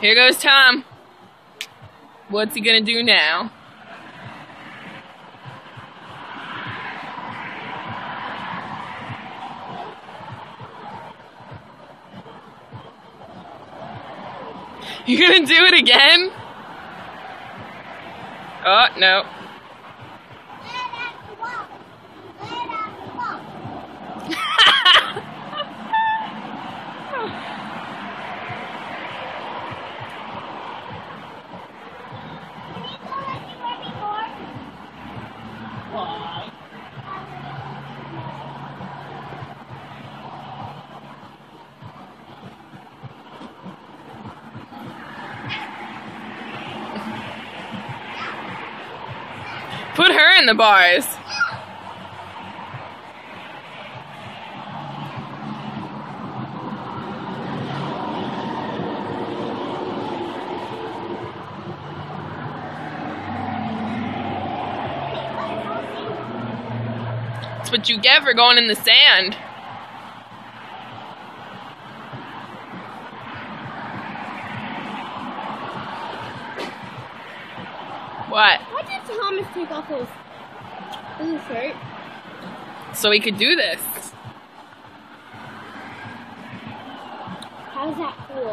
Here goes Tom. What's he gonna do now? You gonna do it again? Oh, no. Put her in the bars. That's what you get for going in the sand. What? Why did Thomas take off his, his shirt? So we could do this. How's that cool?